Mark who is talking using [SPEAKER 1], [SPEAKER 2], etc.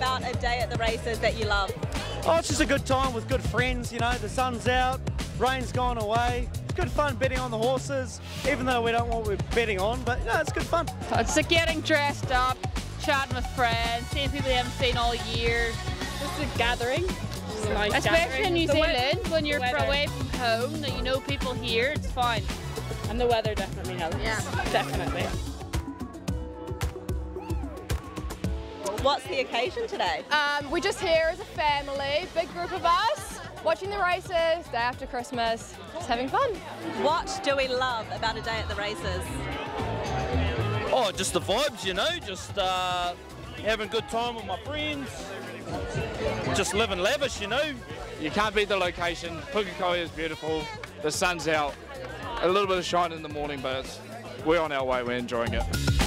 [SPEAKER 1] about a day at the races that you love?
[SPEAKER 2] Oh, it's just a good time with good friends. You know, the sun's out, rain's gone away. It's good fun betting on the horses, even though we don't know what we're betting on. But no, it's good fun.
[SPEAKER 3] Oh, it's like getting dressed up, chatting with friends, seeing people you haven't seen all year.
[SPEAKER 4] Just a gathering. Just a nice
[SPEAKER 3] Especially
[SPEAKER 4] gathering.
[SPEAKER 3] in New
[SPEAKER 4] The
[SPEAKER 3] Zealand, when you're away from home, that you know people here, it's fine.
[SPEAKER 4] And the weather definitely helps.
[SPEAKER 3] Yeah.
[SPEAKER 4] Definitely.
[SPEAKER 1] What's the occasion today?
[SPEAKER 5] Um, we're just here as a family, big group of us, watching the races, day after Christmas, just having fun.
[SPEAKER 1] What do we love about a day at the races?
[SPEAKER 6] Oh, just the vibes, you know, just uh, having a good time with my friends, just living lavish, you know.
[SPEAKER 7] You can't beat the location. Pukekohe is beautiful. The sun's out. A little bit of shine in the morning, but we're on our way. We're enjoying it.